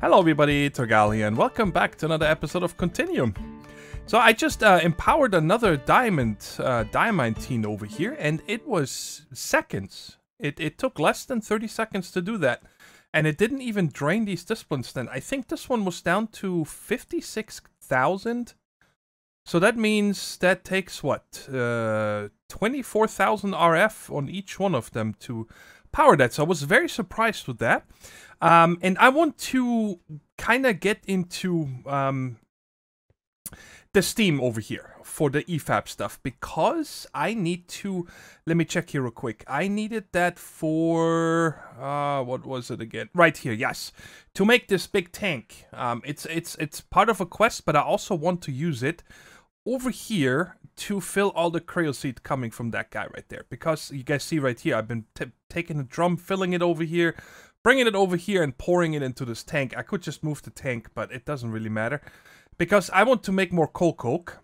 Hello everybody, Thorgal here, and welcome back to another episode of Continuum. So I just uh, empowered another diamond, uh, diamantine over here, and it was seconds. It, it took less than 30 seconds to do that, and it didn't even drain these display stands. I think this one was down to 56,000. So that means that takes what? Uh, 24,000 RF on each one of them to power that. So I was very surprised with that. Um, and I want to kind of get into um, the Steam over here for the EFAB stuff because I need to. Let me check here real quick. I needed that for uh, what was it again? Right here, yes, to make this big tank. Um, it's it's it's part of a quest, but I also want to use it over here to fill all the creosote coming from that guy right there. Because you guys see right here, I've been taking a drum, filling it over here, bringing it over here and pouring it into this tank. I could just move the tank, but it doesn't really matter. Because I want to make more coal coke.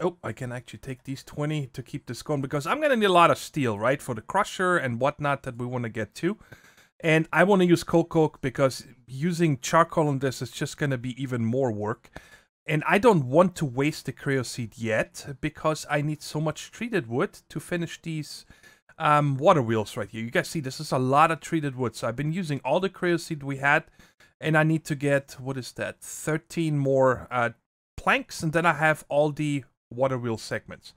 Oh, I can actually take these 20 to keep this going. Because I'm going to need a lot of steel, right? For the crusher and whatnot that we want to get to. And I want to use coal coke because using charcoal on this is just going to be even more work. And I don't want to waste the creosote yet because I need so much treated wood to finish these um, water wheels right here. You guys see this is a lot of treated wood. So I've been using all the creosote we had and I need to get, what is that, 13 more uh, planks and then I have all the water wheel segments.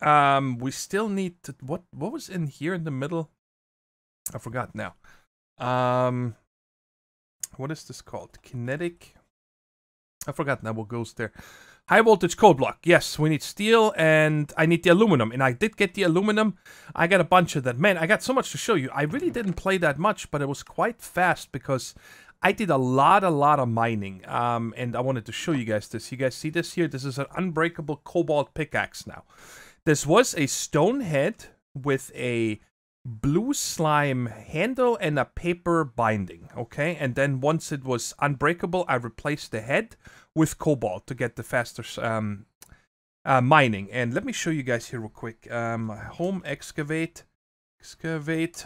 Um, we still need to, what, what was in here in the middle? I forgot now. Um, what is this called? Kinetic I forgot now what goes there. High voltage coil block. Yes, we need steel and I need the aluminum. And I did get the aluminum. I got a bunch of that. Man, I got so much to show you. I really didn't play that much, but it was quite fast because I did a lot, a lot of mining. Um, and I wanted to show you guys this. You guys see this here? This is an unbreakable cobalt pickaxe now. This was a stone head with a blue slime handle and a paper binding okay? And then once it was unbreakable i replaced the head with cobalt to get the faster um, uh, mining. And let me show you guys here real quick. Um, home excavate excavate.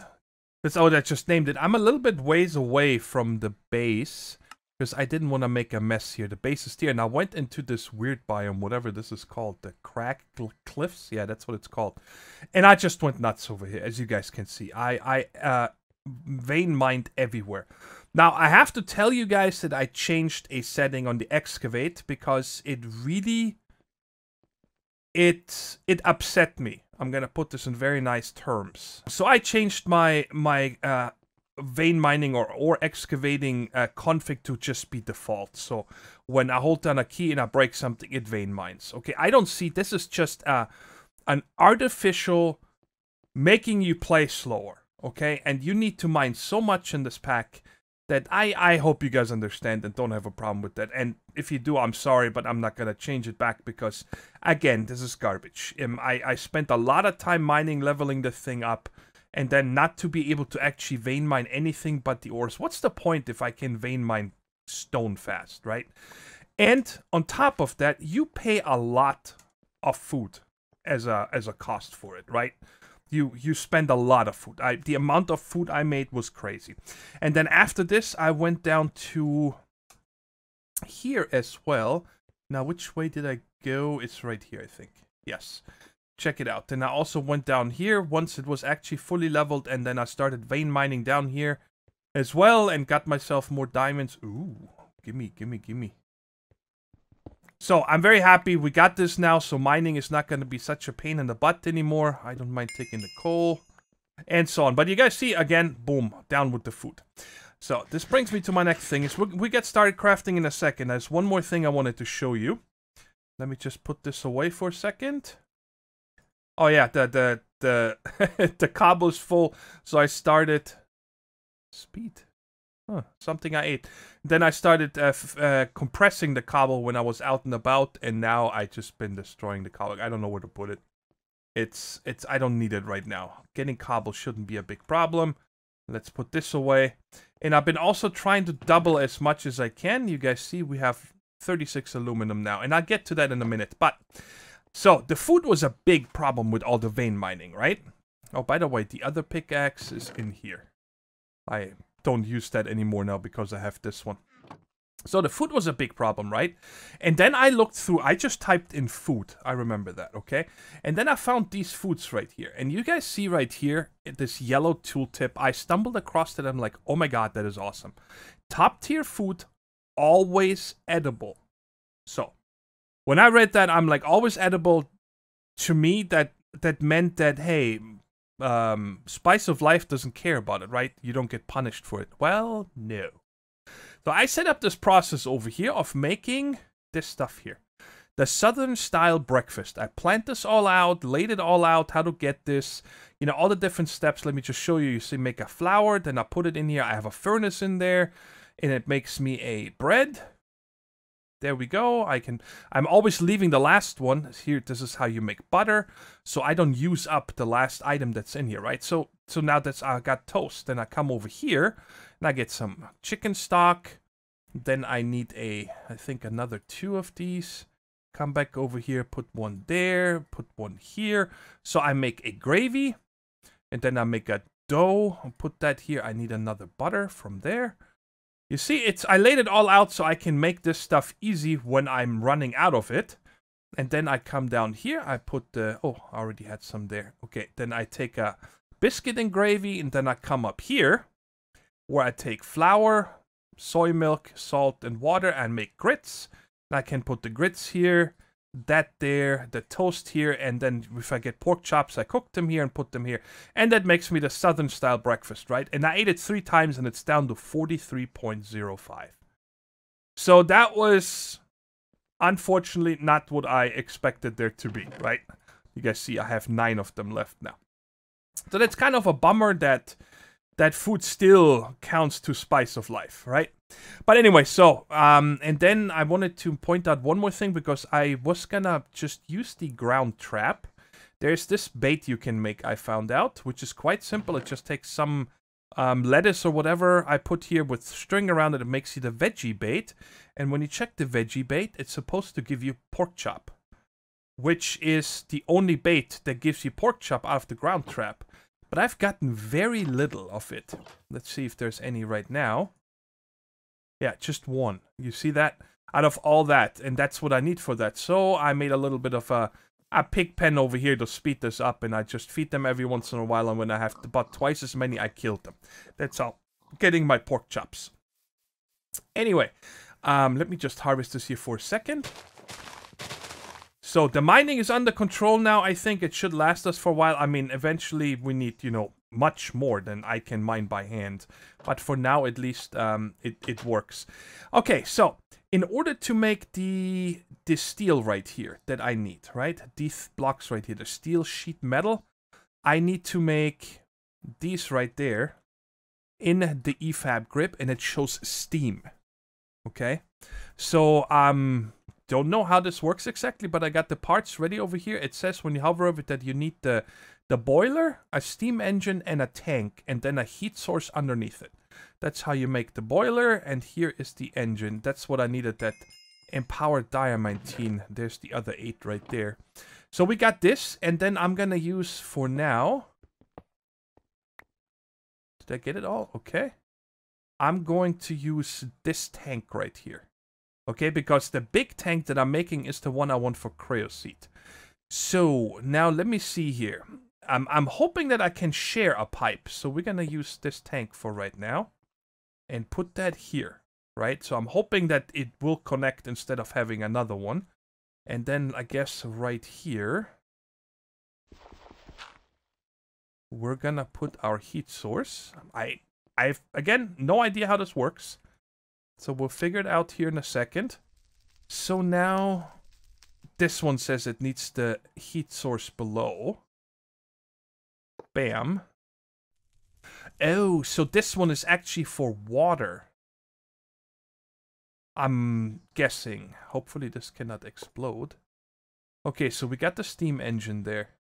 That's oh that just named it. I'm a little bit ways away from the base because I didn't want to make a mess here. The base is here, and I went into this weird biome, whatever this is called, the crack cliffs. Yeah, that's what it's called. And I just went nuts over here, as you guys can see. I I uh, vein mined everywhere. Now I have to tell you guys that I changed a setting on the excavate because it really it it upset me. I'm gonna put this in very nice terms. So I changed my my uh, vein mining or, or excavating uh, config to just be default. So when I hold down a key and I break something, it vein mines. Okay, I don't see this is just uh, an artificial making you play slower. Okay, and you need to mine so much in this pack that I, I hope you guys understand and don't have a problem with that. And if you do, I'm sorry, but I'm not going to change it back because, again, this is garbage. Um, I, I spent a lot of time mining, leveling the thing up and then not to be able to actually vein mine anything but the ores. What's the point if I can vein mine stone fast, right? And on top of that, you pay a lot of food as a as a cost for it, right? You you spend a lot of food. I the amount of food I made was crazy. And then after this, I went down to here as well. Now, which way did I go? It's right here, I think. Yes check it out. And I also went down here once it was actually fully leveled and then I started vein mining down here as well and got myself more diamonds. Ooh, gimme, gimme, gimme. So I'm very happy we got this now, so mining is not going to be such a pain in the butt anymore. I don't mind taking the coal and so on. But you guys see, again, boom, down with the food. So this brings me to my next thing. Is we, we get started crafting in a second. There's one more thing I wanted to show you. Let me just put this away for a second. Oh yeah, the the the the cobble's full, so I started speed. Huh, something I ate. Then I started uh, uh, compressing the cobble when I was out and about, and now I just been destroying the cobble. I don't know where to put it. It's it's I don't need it right now. Getting cobble shouldn't be a big problem. Let's put this away. And I've been also trying to double as much as I can. You guys see we have 36 aluminum now, and I'll get to that in a minute. But so the food was a big problem with all the vein mining, right? Oh, by the way, the other pickaxe is in here. I don't use that anymore now because I have this one. So the food was a big problem, right? And then I looked through, I just typed in food. I remember that, okay? And then I found these foods right here. And you guys see right here, eh, this yellow tooltip. I stumbled across it. I'm like, oh my God, that is awesome. Top tier food, always edible. So when I read that, I'm like, always edible. To me, that that meant that, hey, um, Spice of Life doesn't care about it, right? You don't get punished for it. Well, no. So I set up this process over here of making this stuff here. The Southern style breakfast. I planned this all out, laid it all out, how to get this, you know, all the different steps. Let me just show you. You see, make a flour, then I put it in here. I have a furnace in there, and it makes me a bread. There we go. I can, I'm always leaving the last one. Here, this is how you make butter. So I don't use up the last item that's in here, right? So, so now that's, I got toast. Then I come over here and I get some chicken stock. Then I need a, I think another two of these. Come back over here, put one there, put one here. So I make a gravy. And then I make a dough. I'll put that here. I need another butter from there. You see, it's I laid it all out so I can make this stuff easy when I'm running out of it. And then I come down here, I put the, oh, I already had some there. Okay, then I take a biscuit and gravy, and then I come up here where I take flour, soy milk, salt, and water and make grits. I can put the grits here, that there, the toast here, and then if I get pork chops, I cook them here and put them here. And that makes me the southern style breakfast, right? And I ate it three times and it's down to 43.05. So that was unfortunately not what I expected there to be, right? You guys see I have nine of them left now. So that's kind of a bummer that that food still counts to spice of life, right? But anyway, so um, and then I wanted to point out one more thing because I was gonna just use the ground trap. There's this bait you can make. I found out, which is quite simple. It just takes some um, lettuce or whatever I put here with string around it. It makes you the veggie bait, and when you check the veggie bait, it's supposed to give you pork chop, which is the only bait that gives you pork chop out of the ground trap. But I've gotten very little of it. Let's see if there's any right now. Yeah, just one. You see that? Out of all that, and that's what I need for that. So I made a little bit of a, a pig pen over here to speed this up, and I just feed them every once in a while, and when I have about twice as many, I kill them. That's all. Getting my pork chops. Anyway, um, let me just harvest this here for a second. So the mining is under control now. I think it should last us for a while. I mean, eventually we need, you know, much more than I can mine by hand. But for now, at least, um, it, it works. Okay, so in order to make the, the steel right here that I need, right? These blocks right here, the steel sheet metal, I need to make these right there in the EFAB grip and it shows steam. Okay, so um, don't know how this works exactly, but I got the parts ready over here. It says when you hover over it that you need the, the boiler, a steam engine, and a tank, and then a heat source underneath it. That's how you make the boiler, and here is the engine. That's what I needed, that empowered diamantine. There's the other eight right there. So we got this, and then I'm gonna use for now... Did I get it all? Okay. I'm going to use this tank right here. Okay, because the big tank that I'm making is the one I want for Creosote. So, now let me see here. I'm, I'm hoping that I can share a pipe. So we're going to use this tank for right now. And put that here, right? So I'm hoping that it will connect instead of having another one. And then I guess right here, we're gonna put our heat source. I, I've, again, no idea how this works. So we'll figure it out here in a second. So now this one says it needs the heat source below. Bam. Oh, so this one is actually for water. I'm guessing. Hopefully this cannot explode. Okay, so we got the steam engine there.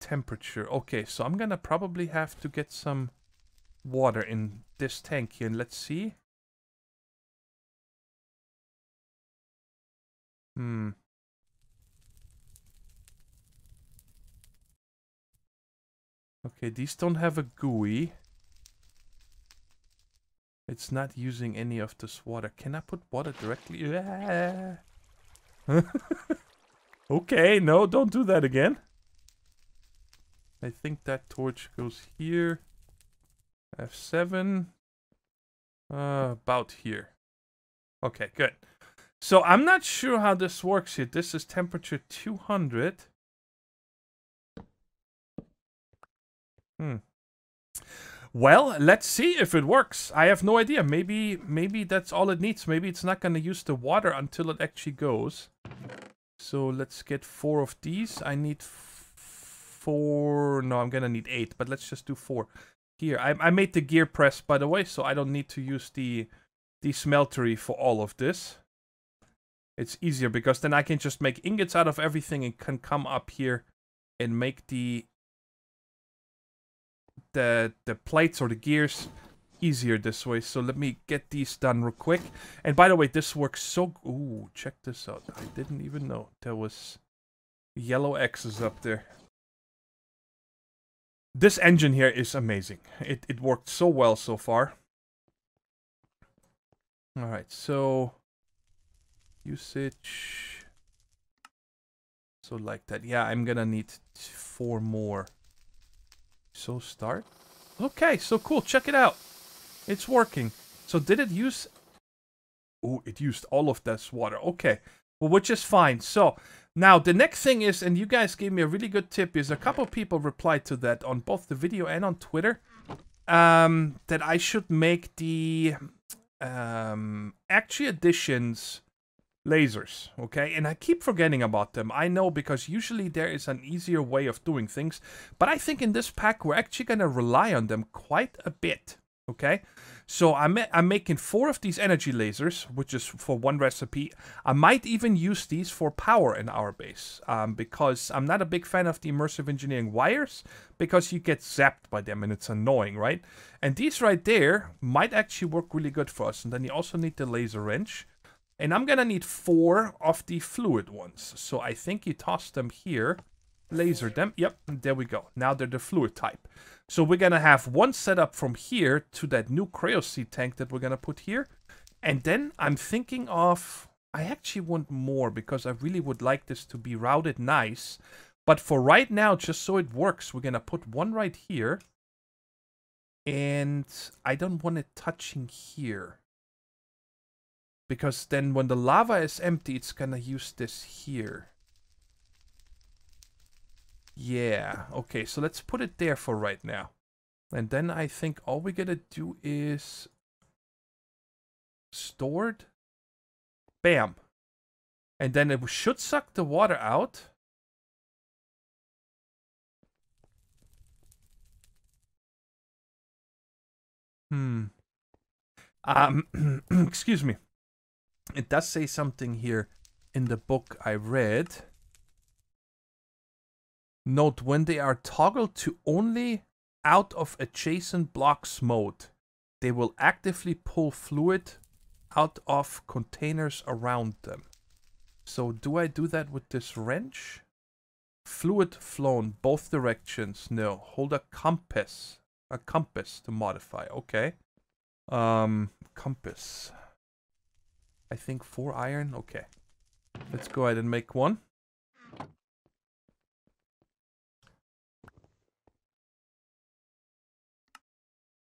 Temperature. Okay, so I'm gonna probably have to get some water in this tank here. And let's see. Hmm. Okay, these don't have a GUI. It's not using any of this water. Can I put water directly? Yeah. okay, no, don't do that again. I think that torch goes here. F7. Uh, about here. Okay, good. So I'm not sure how this works here. This is temperature 200. Hmm. Well, let's see if it works. I have no idea. Maybe maybe that's all it needs. Maybe it's not going to use the water until it actually goes. So let's get four of these. I need four. No, I'm going to need eight, but let's just do four. Here, I, I made the gear press, by the way, so I don't need to use the, the smeltery for all of this. It's easier because then I can just make ingots out of everything and can come up here and make the the the plates or the gears easier this way. So let me get these done real quick. And by the way, this works so... Ooh, check this out. I didn't even know there was yellow X's up there. This engine here is amazing. It, it worked so well so far. Alright, so... Usage... So like that. Yeah, I'm gonna need four more. So start. Okay, so cool. Check it out. It's working. So did it use... Oh, it used all of this water. Okay. Well, which is fine. So now the next thing is, and you guys gave me a really good tip, is a couple people replied to that on both the video and on Twitter. Um, that I should make the um, Actually Additions lasers, okay? And I keep forgetting about them. I know because usually there is an easier way of doing things, but I think in this pack we're actually going to rely on them quite a bit, okay? So I'm, I'm making four of these energy lasers, which is for one recipe. I might even use these for power in our base, um, because I'm not a big fan of the immersive engineering wires, because you get zapped by them and it's annoying, right? And these right there might actually work really good for us. And then you also need the laser wrench. And I'm gonna need four of the fluid ones. So I think you toss them here, laser them. Yep, there we go. Now they're the fluid type. So we're gonna have one set up from here to that new creosote tank that we're gonna put here. And then I'm thinking of, I actually want more because I really would like this to be routed nice. But for right now, just so it works, we're gonna put one right here. And I don't want it touching here. Because then when the lava is empty, it's gonna use this here. Yeah, okay, so let's put it there for right now. And then I think all we gotta do is... Stored? Bam. And then it should suck the water out. Hmm. Um, excuse me it does say something here in the book I read. Note when they are toggled to only out of adjacent blocks mode, they will actively pull fluid out of containers around them. So do I do that with this wrench? Fluid flown both directions. No. Hold a compass. A compass to modify. Okay. Um, compass. I think four iron. Okay. Let's go ahead and make one.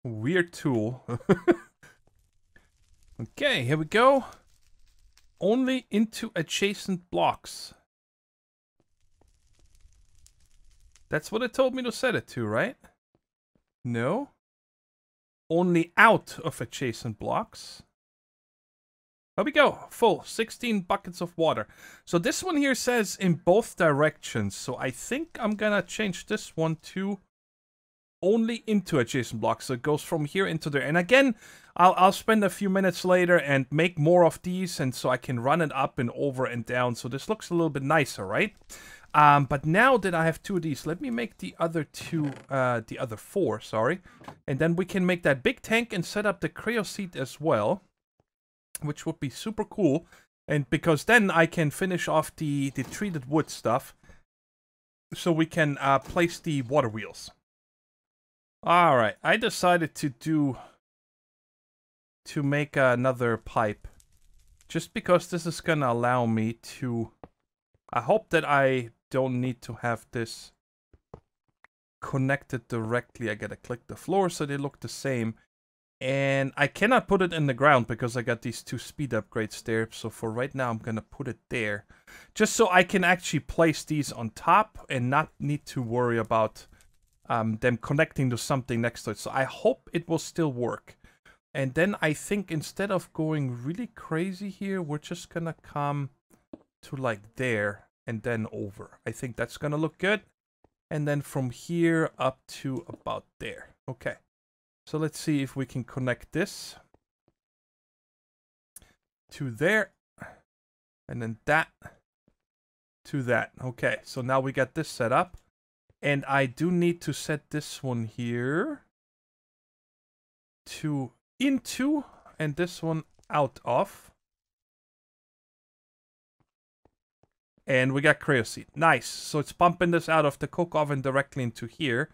Weird tool. okay, here we go. Only into adjacent blocks. That's what it told me to set it to, right? No. Only out of adjacent blocks. There we go, full, 16 buckets of water. So this one here says in both directions. So I think I'm gonna change this one to only into adjacent blocks. So it goes from here into there. And again, I'll, I'll spend a few minutes later and make more of these. And so I can run it up and over and down. So this looks a little bit nicer, right? Um, but now that I have two of these, let me make the other two, uh, the other four, sorry. And then we can make that big tank and set up the creosote as well which would be super cool. And because then I can finish off the, the treated wood stuff. So we can uh, place the water wheels. Alright, I decided to do to make another pipe. Just because this is gonna allow me to... I hope that I don't need to have this connected directly. I gotta click the floor so they look the same. And I cannot put it in the ground because I got these two speed upgrades there. So for right now, I'm gonna put it there. Just so I can actually place these on top and not need to worry about um, them connecting to something next to it. So I hope it will still work. And then I think instead of going really crazy here, we're just gonna come to like there and then over. I think that's gonna look good. And then from here up to about there. Okay. So let's see if we can connect this to there. And then that to that. Okay, so now we got this set up. And I do need to set this one here to into and this one out of. And we got Creosote. Nice. So it's pumping this out of the coke oven directly into here.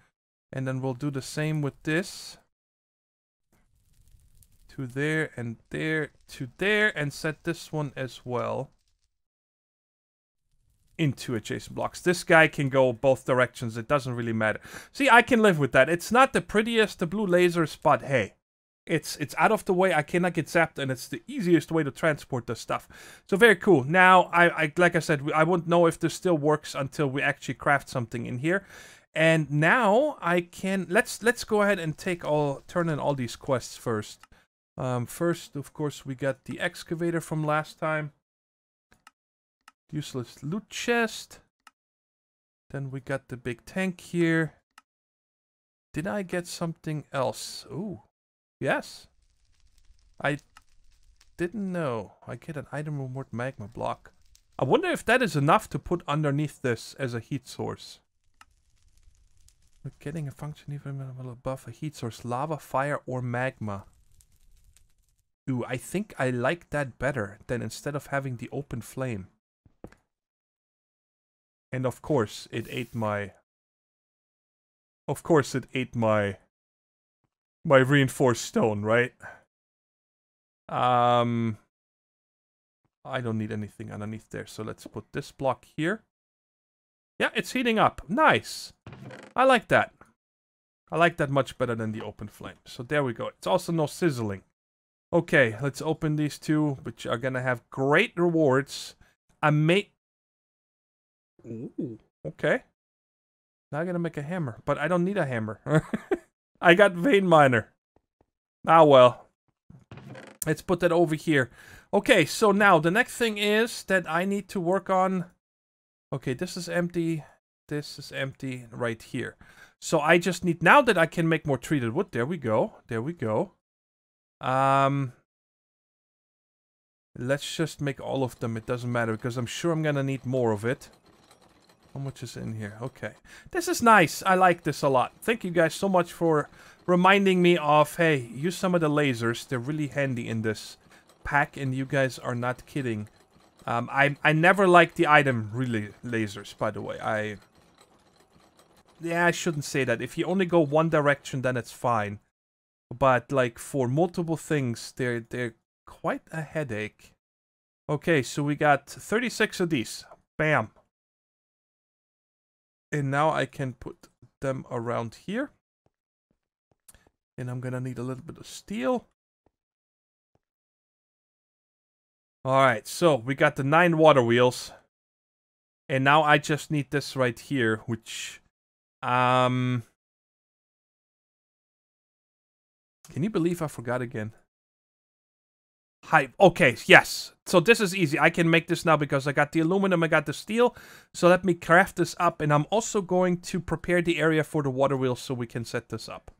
And then we'll do the same with this. To there and there to there. And set this one as well. Into adjacent blocks. This guy can go both directions. It doesn't really matter. See, I can live with that. It's not the prettiest, the blue lasers, but hey. It's it's out of the way. I cannot get zapped, and it's the easiest way to transport this stuff. So very cool. Now, I, I like I said, I won't know if this still works until we actually craft something in here. And now I can let's let's go ahead and take all turn in all these quests first. Um, first, of course, we got the excavator from last time. Useless loot chest. Then we got the big tank here. Did I get something else? Ooh. Yes. I didn't know. I get an item reward magma block. I wonder if that is enough to put underneath this as a heat source. We're getting a function even above a heat source. Lava, fire, or magma. I think I like that better than instead of having the open flame. And of course, it ate my... Of course it ate my my reinforced stone, right? Um, I don't need anything underneath there, so let's put this block here. Yeah, it's heating up. Nice. I like that. I like that much better than the open flame. So there we go. It's also no sizzling. Okay, let's open these two, which are gonna have great rewards. I make. Ooh, okay. Now I'm gonna make a hammer, but I don't need a hammer. I got Vein Miner. Ah, well. Let's put that over here. Okay, so now the next thing is that I need to work on... Okay, this is empty. This is empty right here. So I just need... Now that I can make more treated wood. There we go. There we go. Um... Let's just make all of them. It doesn't matter because I'm sure I'm going to need more of it. How much is in here? Okay. This is nice. I like this a lot. Thank you guys so much for reminding me of, hey, use some of the lasers. They're really handy in this pack, and you guys are not kidding. Um, I, I never liked the item really lasers, by the way. I... Yeah, I shouldn't say that. If you only go one direction, then it's fine. But, like, for multiple things, they're, they're quite a headache. Okay, so we got 36 of these. Bam. And now I can put them around here. And I'm gonna need a little bit of steel. Alright, so we got the nine water wheels. And now I just need this right here, which... Um... Can you believe I forgot again? Hi. Okay, yes. So this is easy. I can make this now because I got the aluminum, I got the steel. So let me craft this up. And I'm also going to prepare the area for the water wheel so we can set this up.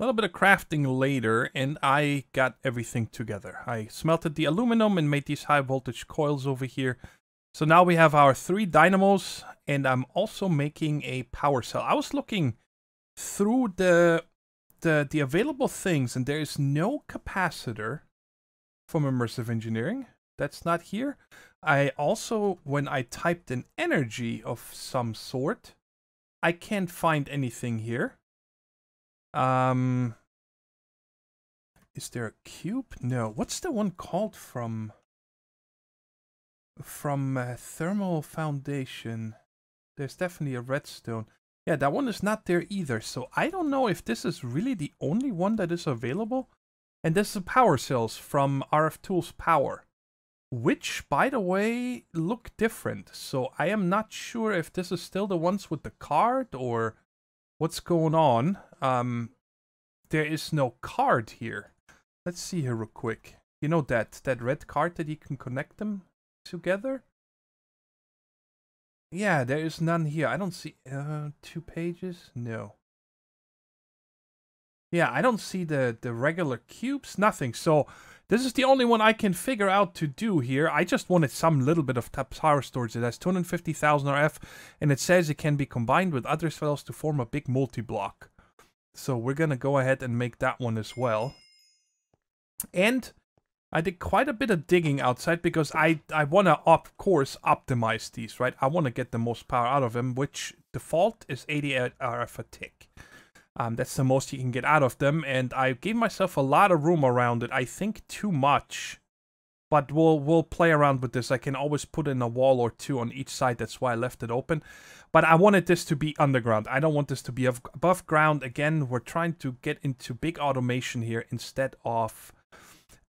A little bit of crafting later, and I got everything together. I smelted the aluminum and made these high voltage coils over here. So now we have our three dynamos, and I'm also making a power cell. I was looking through the the, the available things, and there is no capacitor from Immersive Engineering. That's not here. I also, when I typed an energy of some sort, I can't find anything here. Um, Is there a cube? No. What's the one called from? From uh, Thermal Foundation. There's definitely a redstone. Yeah, that one is not there either. So I don't know if this is really the only one that is available. And this is power cells from RF Tools Power. Which, by the way, look different. So I am not sure if this is still the ones with the card or what's going on. Um, there is no card here. Let's see here real quick. You know that, that red card that you can connect them together? Yeah, there is none here. I don't see uh, two pages. No. Yeah, I don't see the the regular cubes. Nothing. So this is the only one I can figure out to do here. I just wanted some little bit of power storage. It has 250,000 RF, and it says it can be combined with other cells to form a big multi-block. So we're gonna go ahead and make that one as well. And I did quite a bit of digging outside because I, I want to, of course, optimize these, right? I want to get the most power out of them, which default is 80 RF a tick. Um, that's the most you can get out of them, and I gave myself a lot of room around it. I think too much, but we'll we'll play around with this. I can always put in a wall or two on each side. That's why I left it open. But I wanted this to be underground. I don't want this to be above ground. Again, we're trying to get into big automation here instead of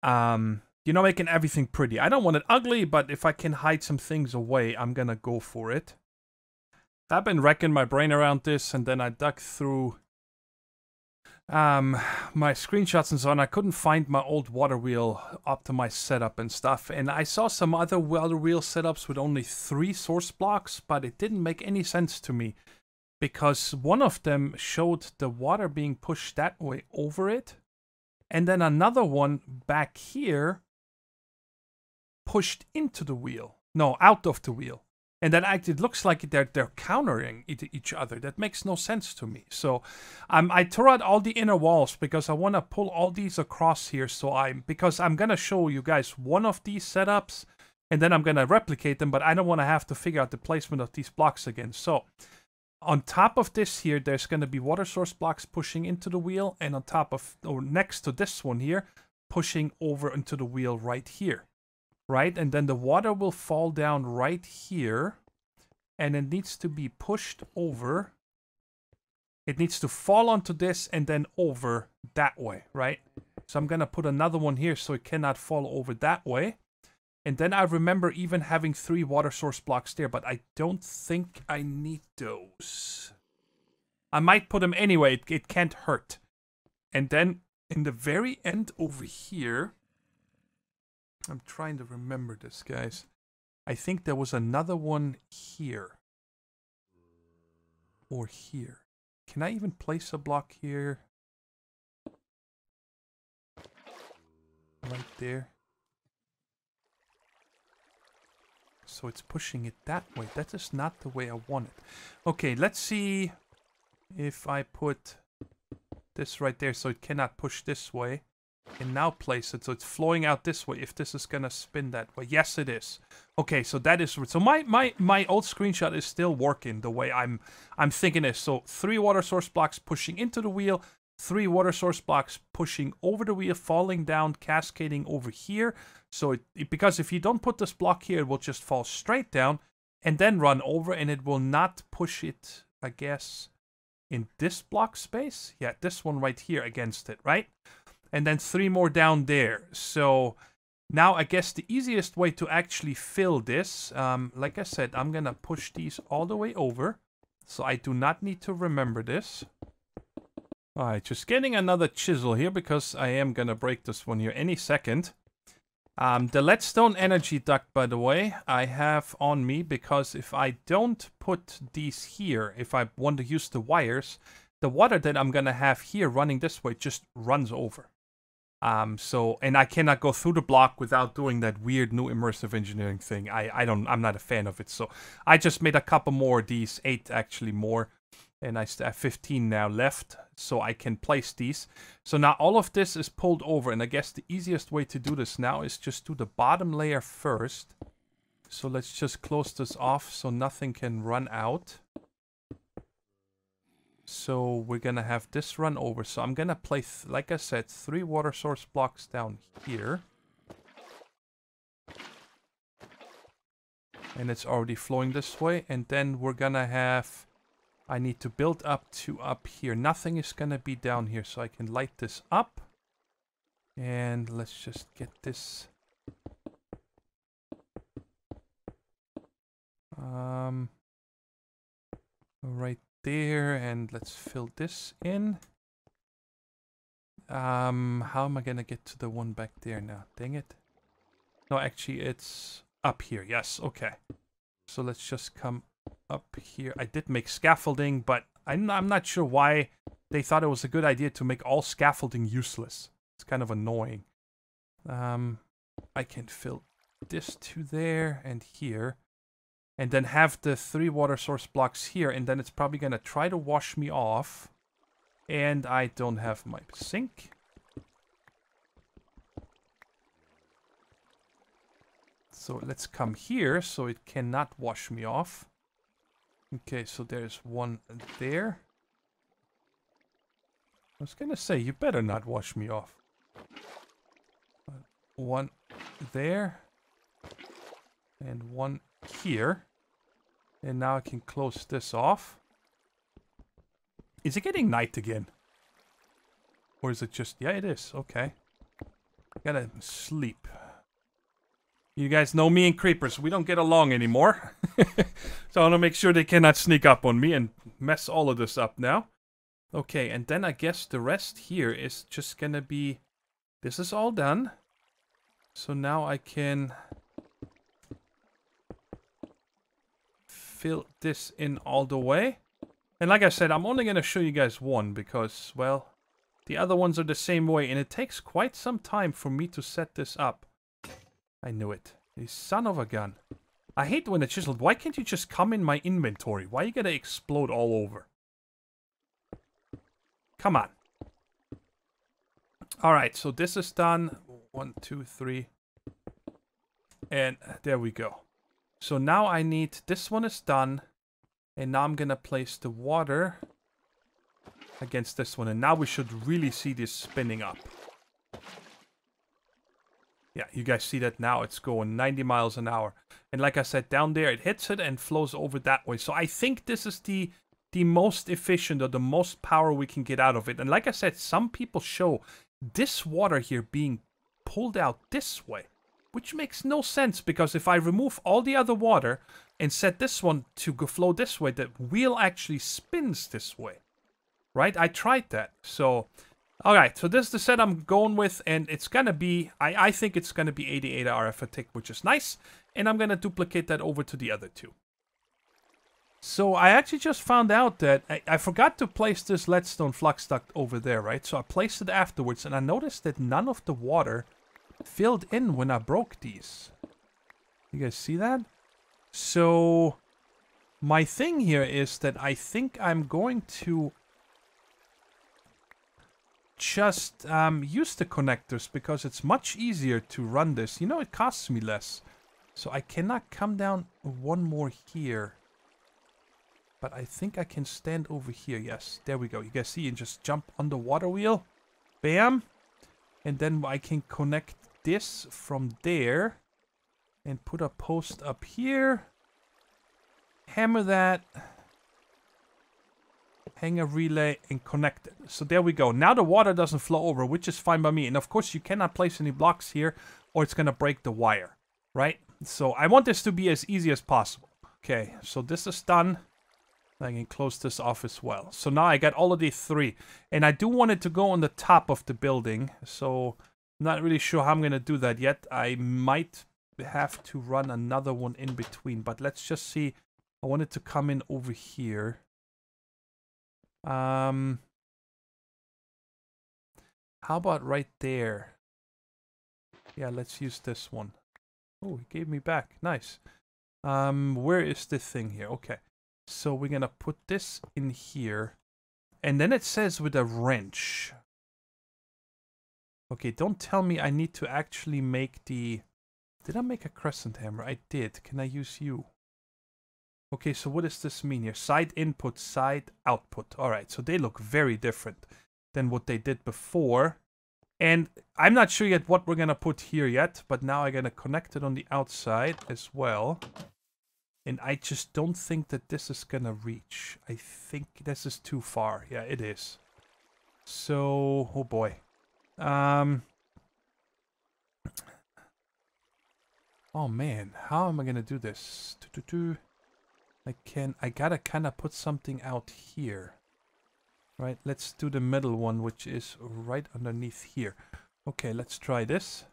um, you know, making everything pretty. I don't want it ugly, but if I can hide some things away, I'm gonna go for it. I've been wrecking my brain around this, and then I dug through um, my screenshots and so on. I couldn't find my old water wheel optimized setup and stuff, and I saw some other water wheel setups with only three source blocks, but it didn't make any sense to me because one of them showed the water being pushed that way over it and then another one back here pushed into the wheel. No, out of the wheel. And then it looks like they're they're countering each other. That makes no sense to me. So um, I tore out all the inner walls because I want to pull all these across here. So I'm because I'm gonna show you guys one of these setups, and then I'm gonna replicate them. But I don't want to have to figure out the placement of these blocks again. So on top of this here, there's going to be water source blocks pushing into the wheel, and on top of, or next to this one here, pushing over into the wheel right here. Right? And then the water will fall down right here, and it needs to be pushed over. It needs to fall onto this and then over that way, right? So I'm going to put another one here so it cannot fall over that way. And then I remember even having three water source blocks there, but I don't think I need those. I might put them anyway, it, it can't hurt. And then in the very end over here, I'm trying to remember this, guys. I think there was another one here. Or here. Can I even place a block here? Right there. So it's pushing it that way. That is not the way I want it. Okay, let's see if I put this right there so it cannot push this way. And now place it so it's flowing out this way if this is gonna spin that way. Yes, it is. Okay, so that is so my my my old screenshot is still working the way I'm I'm thinking it. So three water source blocks pushing into the wheel, three water source blocks pushing over the wheel, falling down, cascading over here. So it, it, because if you don't put this block here, it will just fall straight down and then run over and it will not push it, I guess, in this block space. Yeah, this one right here against it, right? And then three more down there. So now I guess the easiest way to actually fill this, um, like I said, I'm going to push these all the way over. So I do not need to remember this. Alright, just getting another chisel here because I am gonna break this one here any second. Um, the leadstone energy duct, by the way, I have on me because if I don't put these here, if I want to use the wires, the water that I'm gonna have here running this way just runs over. Um, so, and I cannot go through the block without doing that weird new immersive engineering thing. I, I don't, I'm not a fan of it. So I just made a couple more of these, eight actually more, and I have 15 now left so I can place these. So now all of this is pulled over and I guess the easiest way to do this now is just do the bottom layer first. So let's just close this off so nothing can run out. So we're gonna have this run over. So I'm gonna place, like I said, three water source blocks down here. And it's already flowing this way. And then we're gonna have, I need to build up to up here. Nothing is gonna be down here. So I can light this up. And let's just get this. Um, right there and let's fill this in. Um, how am I gonna get to the one back there now? Dang it. No, actually it's up here. Yes, okay. So let's just come up here. I did make scaffolding, but I'm, I'm not sure why they thought it was a good idea to make all scaffolding useless. It's kind of annoying. Um, I can fill this to there and here and then have the three water source blocks here, and then it's probably gonna try to wash me off. And I don't have my sink. So let's come here, so it cannot wash me off. Okay, so there's one there. I was gonna say, you better not wash me off. One there. And one here. And now I can close this off. Is it getting night again? Or is it just... Yeah, it is. Okay. Gotta sleep. You guys know me and creepers. We don't get along anymore. so I want to make sure they cannot sneak up on me and mess all of this up now. Okay, and then I guess the rest here is just gonna be... This is all done. So now I can fill this in all the way. And like I said, I'm only going to show you guys one because, well, the other ones are the same way. And it takes quite some time for me to set this up. I knew it. The son of a gun. I hate when it's chiseled. Why can't you just come in my inventory? Why are you gotta explode all over? Come on. Alright, so this is done. One, two, three. And there we go. So now I need, this one is done. And now I'm to place the water against this one. And now we should really see this spinning up. Yeah, you guys see that now. It's going 90 miles an hour. And like I said, down there, it hits it and flows over that way. So I think this is the the most efficient or the most power we can get out of it. And like I said, some people show this water here being pulled out this way. Which makes no sense because if I remove all the other water and set this one to go flow this way, the wheel actually spins this way. Right? I tried that. So, alright. So this is the set I'm going with and it's going to be, I, I think it's going to be 88 RF tick, which is nice. And I'm going to duplicate that over to the other two. So I actually just found out that I, I, forgot to place this leadstone flux duct over there, right? So I placed it afterwards and I noticed that none of the water filled in when I broke these. You guys see that? So my thing here is that I think I'm going to just um, use the connectors because it's much easier to run this. You know, it costs me less. So I cannot come down one more here. But I think I can stand over here. Yes, there we go. You guys see and just jump on the water wheel. Bam. And then I can connect this from there and put a post up here. Hammer that. Hang a relay and connect it. So there we go. Now the water doesn't flow over, which is fine by me. And of course you cannot place any blocks here or it's going to break the wire, right? So I want this to be as easy as possible. Okay, so this is done. I can close this off as well. So now I got all of these three. And I do want it to go on the top of the building. So not really sure how I'm going to do that yet. I might have to run another one in between, but let's just see. I want it to come in over here. Um, how about right there? Yeah, let's use this one. Oh, he gave me back. Nice. Um, where is this thing here? Okay. So we're going to put this in here. And then it says with a wrench. Okay, don't tell me I need to actually make the... Did I make a crescent hammer? I did. Can I use you? Okay, so what does this mean here? Side input, side output. All right, so they look very different than what they did before. And I'm not sure yet what we're going to put here yet, but now I'm going to connect it on the outside as well. And I just don't think that this is going to reach. I think this is too far. Yeah, it is. So, oh boy. Um, oh man, how am I going to do this? I can, I gotta kind of put something out here. Right, let's do the middle one, which is right underneath here. Okay, let's try this.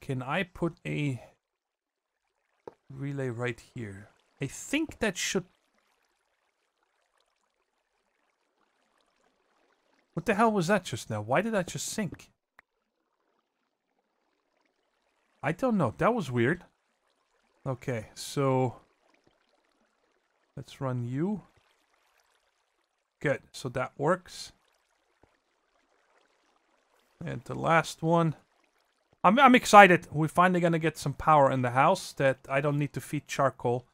Can I put a relay right here? I think that should... What the hell was that just now? Why did that just sink? I don't know. That was weird. Okay, so... Let's run you. Good, so that works. And the last one. I'm, I'm excited. We're finally going to get some power in the house that I don't need to feed charcoal.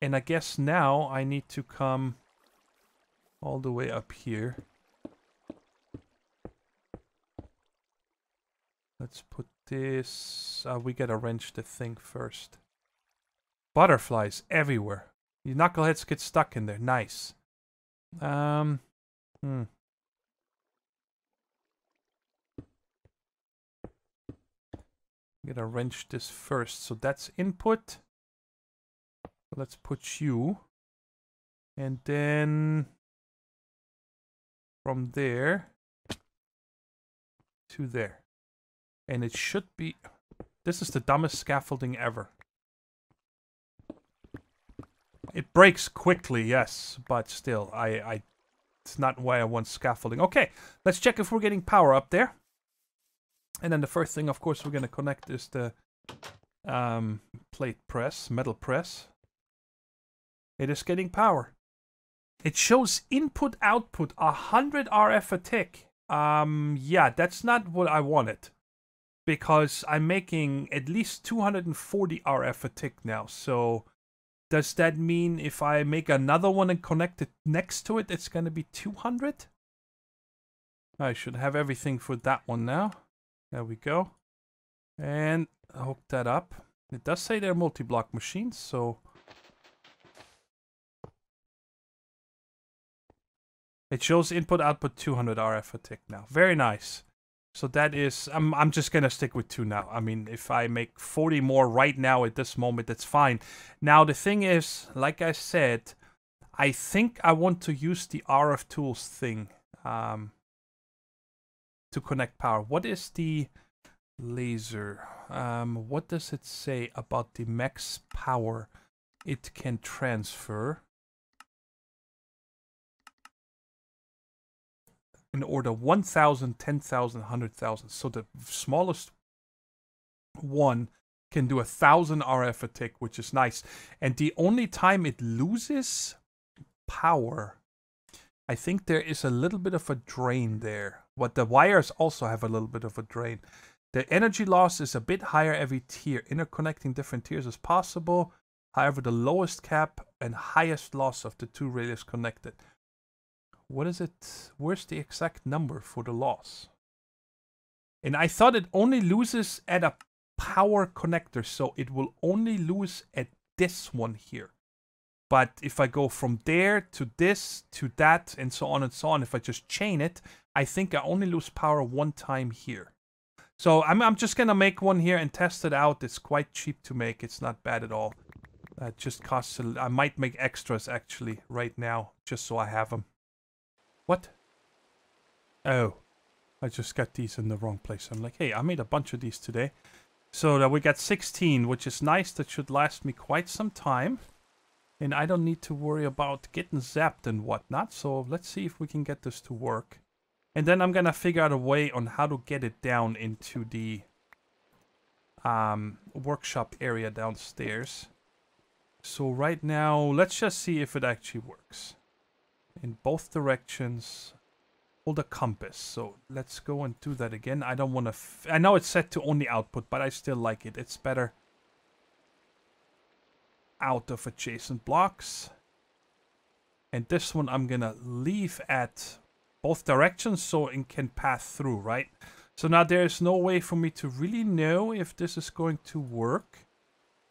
And I guess now I need to come all the way up here. Let's put this... Uh, we gotta wrench the thing first. Butterflies everywhere. You knuckleheads get stuck in there. Nice. Um, hmm. I'm gonna wrench this first. So that's input. Let's put you. And then from there to there. And it should be... This is the dumbest scaffolding ever. It breaks quickly, yes, but still, I, I, it's not why I want scaffolding. Okay, let's check if we're getting power up there. And then the first thing, of course, we're going to connect is the um, plate press, metal press. It is getting power. It shows input output 100 RF a tick. Um, yeah, that's not what I wanted. Because I'm making at least 240 RF a tick now. So does that mean if I make another one and connect it next to it, it's going to be 200? I should have everything for that one now. There we go. And hook that up. It does say they're multi-block machines, so... It shows input output 200 RF a tick now. Very nice. So that is, I'm, I'm just going to stick with two now. I mean, if I make 40 more right now at this moment, that's fine. Now, the thing is, like I said, I think I want to use the RF tools thing um, to connect power. What is the laser? Um, what does it say about the max power it can transfer? In order 1,000, 10,000, 100,000. So the smallest one can do a thousand RF a tick, which is nice. And the only time it loses power, I think there is a little bit of a drain there. But the wires also have a little bit of a drain. The energy loss is a bit higher every tier. Interconnecting different tiers is possible. However, the lowest cap and highest loss of the two relays connected. What is it? Where's the exact number for the loss? And I thought it only loses at a power connector, so it will only lose at this one here. But if I go from there to this to that and so on and so on, if I just chain it, I think I only lose power one time here. So I'm, I'm just going to make one here and test it out. It's quite cheap to make. It's not bad at all. It just costs, a, I might make extras actually right now, just so I have them. What? Oh. I just got these in the wrong place. I'm like, hey, I made a bunch of these today. So that we got 16, which is nice. That should last me quite some time. And I don't need to worry about getting zapped and whatnot. So let's see if we can get this to work. And then I'm going to figure out a way on how to get it down into the um, workshop area downstairs. So right now, let's just see if it actually works in both directions hold a compass so let's go and do that again I don't want to I know it's set to only output but I still like it it's better out of adjacent blocks. And this one I'm gonna leave at both directions so it can pass through, right? So now there's no way for me to really know if this is going to work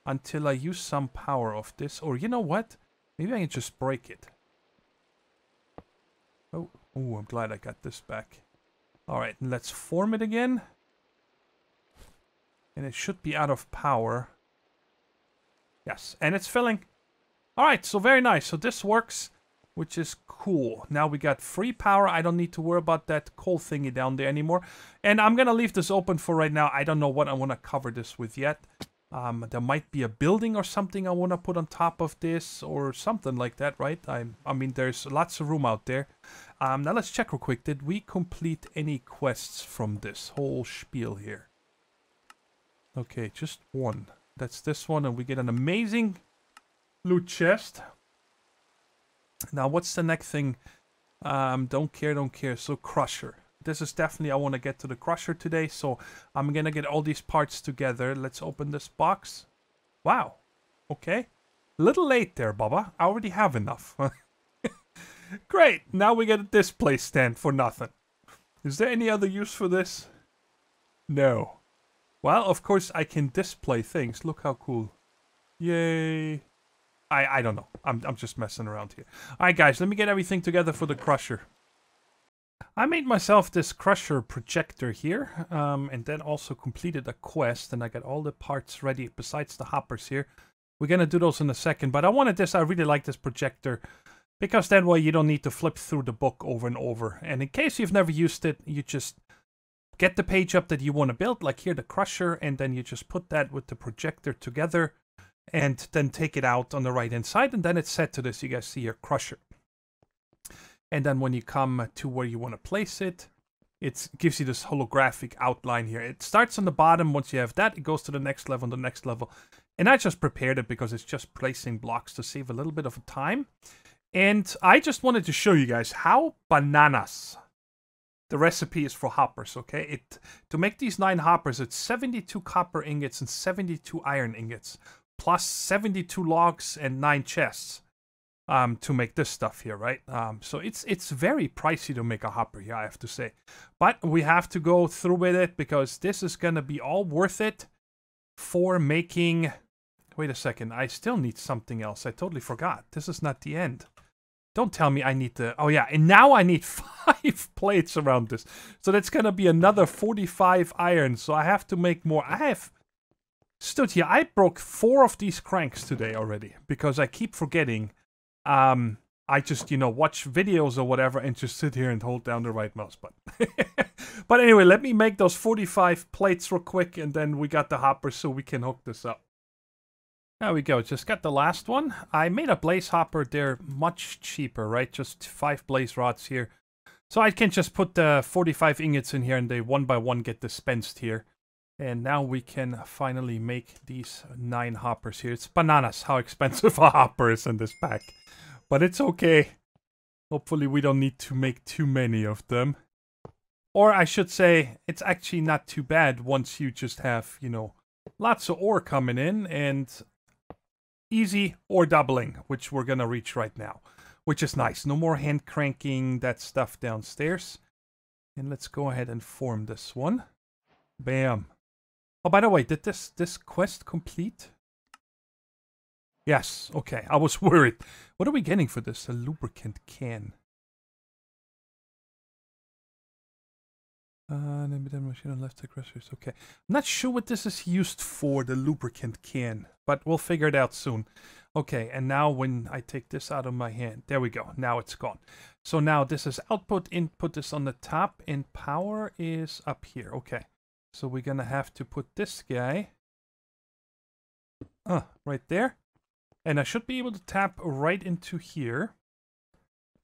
until I use some power of this. Or you know what? Maybe I can just break it. Oh, I'm glad I got this back. Alright, let's form it again. And it should be out of power. Yes, and it's filling. Alright, so very nice. So this works, which is cool. Now we got free power. I don't need to worry about that coal thingy down there anymore. And I'm going to leave this open for right now. I don't know what I want to cover this with yet. Um, there might be a building or something I want to put on top of this or something like that, right? I, I mean, there's lots of room out there. Um, now let's check real quick. Did we complete any quests from this whole spiel here? Okay, just one. That's this one, and we get an amazing loot chest. Now, what's the next thing? Um, don't care, don't care. So, Crusher. This is definitely, I want to get to the Crusher today, so I'm going to get all these parts together. Let's open this box. Wow. Okay. A little late there, Baba. I already have enough. Great. Now we get a display stand for nothing. Is there any other use for this? No. Well, of course I can display things. Look how cool. Yay. I, I don't know. I'm, I'm just messing around here. Alright guys, let me get everything together for the crusher. I made myself this crusher projector here, um, and then also completed a quest, and I got all the parts ready besides the hoppers here. We're gonna do those in a second, but I wanted this, I really like this projector, because that way you don't need to flip through the book over and over. And in case you've never used it, you just get the page up that you want to build, like here the crusher, and then you just put that with the projector together, and then take it out on the right hand side, and then it's set to this. You guys see your crusher. And then when you come to where you want to place it, it gives you this holographic outline here. It starts on the bottom. Once you have that, it goes to the next level and the next level. And I just prepared it because it's just placing blocks to save a little bit of time. And I just wanted to show you guys how bananas the recipe is for hoppers, okay? It To make these nine hoppers, it's 72 copper ingots and 72 iron ingots, plus 72 logs and nine chests um, to make this stuff here, right? Um, so it's it's very pricey to make a hopper here, I have to say. But we have to go through with it because this is going to be all worth it for making... Wait a second, I still need something else. I totally forgot. This is not the end. Don't tell me I need to... Oh yeah, and now I need five plates around this. So that's going to be another 45 iron. So I have to make more. I have... Stood here. I broke four of these cranks today already. Because I keep forgetting um, I just, you know, watch videos or whatever and just sit here and hold down the right mouse button. but anyway, let me make those 45 plates real quick and then we got the hopper so we can hook this up. There we go, just got the last one. I made a blaze hopper, they're much cheaper, right? Just five blaze rods here. So I can just put the 45 ingots in here and they one by one get dispensed here. And now we can finally make these nine hoppers here. It's bananas how expensive a hopper is in this pack. But it's okay. Hopefully we don't need to make too many of them. Or I should say, it's actually not too bad once you just have, you know, lots of ore coming in and easy or doubling, which we're gonna reach right now. Which is nice. No more hand cranking that stuff downstairs. And let's go ahead and form this one. Bam. Oh, by the way, did this this quest complete? Yes, okay. I was worried. What are we getting for this? A lubricant can. Uh, machine on left aggressors. Okay. I'm not sure what this is used for, the lubricant can, but we'll figure it out soon. Okay, and now when I take this out of my hand, there we go. Now it's gone. So now this is output, input is on the top, and power is up here. Okay. So we're gonna have to put this guy uh, right there. And I should be able to tap right into here.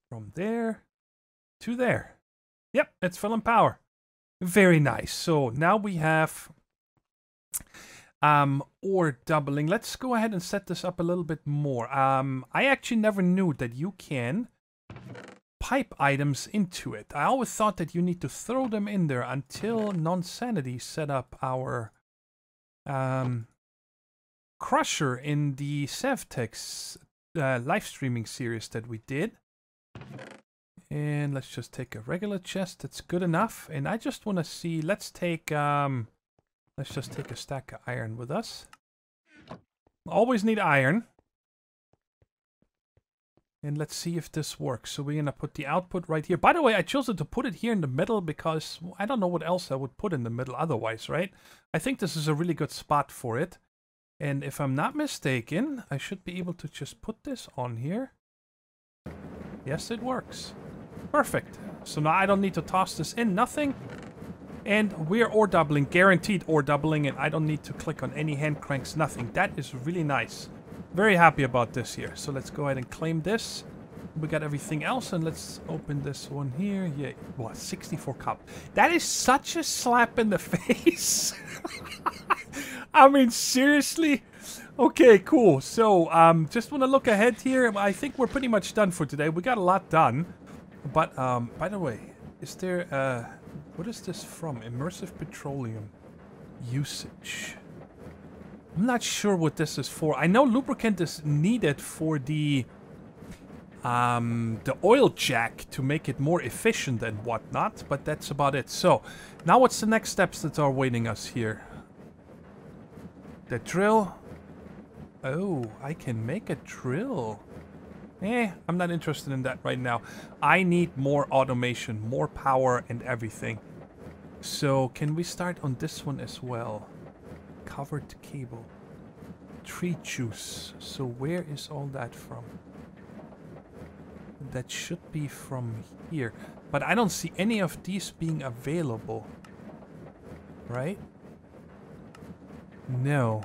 From there to there. Yep, it's filling power. Very nice. So now we have um, ore doubling. Let's go ahead and set this up a little bit more. Um, I actually never knew that you can pipe items into it. I always thought that you need to throw them in there until Non-Sanity set up our um, crusher in the SevTech uh, live streaming series that we did. And let's just take a regular chest. That's good enough. And I just want to see, let's take, um, let's just take a stack of iron with us. Always need iron. And let's see if this works. So we're going to put the output right here. By the way, I chose to put it here in the middle because I don't know what else I would put in the middle otherwise, right? I think this is a really good spot for it. And if I'm not mistaken, I should be able to just put this on here. Yes, it works. Perfect. So now I don't need to toss this in, nothing. And we're ore doubling, guaranteed ore doubling, and I don't need to click on any hand cranks, nothing. That is really nice. Very happy about this here. So let's go ahead and claim this. We got everything else, and let's open this one here. Yeah, what, 64 cup. That is such a slap in the face. I mean, seriously? Okay, cool. So, um, just want to look ahead here. I think we're pretty much done for today. We got a lot done. But, um, by the way, is there, uh, what is this from? Immersive petroleum usage. I'm not sure what this is for. I know lubricant is needed for the, um, the oil jack to make it more efficient and whatnot, but that's about it. So, now what's the next steps that are waiting us here? The drill. Oh, I can make a drill. Eh, I'm not interested in that right now. I need more automation, more power and everything. So, can we start on this one as well? Covered cable. Tree juice. So where is all that from? That should be from here. But I don't see any of these being available. Right? No.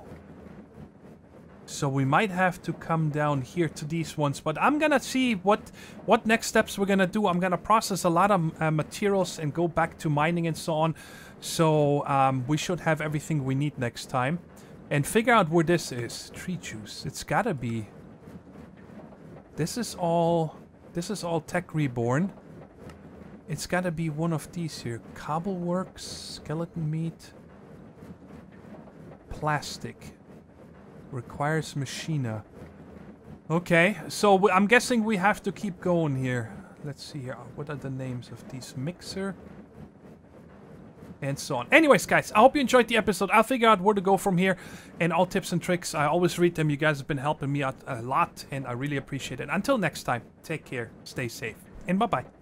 So we might have to come down here to these ones, but I'm gonna see what what next steps we're gonna do. I'm gonna process a lot of uh, materials and go back to mining and so on. So um, we should have everything we need next time. And figure out where this is. Tree juice. It's gotta be... This is all... This is all Tech Reborn. It's gotta be one of these here. Cobbleworks, skeleton meat, plastic. Requires machina. Okay, so I'm guessing we have to keep going here. Let's see here. What are the names of these? Mixer. And so on. Anyways, guys, I hope you enjoyed the episode. I'll figure out where to go from here. And all tips and tricks, I always read them. You guys have been helping me out a lot. And I really appreciate it. Until next time, take care, stay safe, and bye-bye.